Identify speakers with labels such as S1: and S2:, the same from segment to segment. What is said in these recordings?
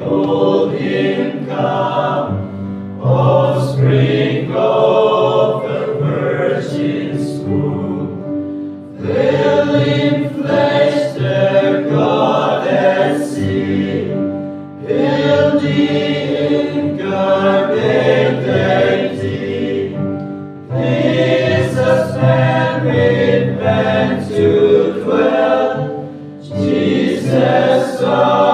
S1: behold God, oh, spring of the Virgin's womb, fill in flesh their God and see, in the incarnate deity, Jesus married man to dwell, Jesus. Son.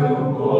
S1: you, Lord.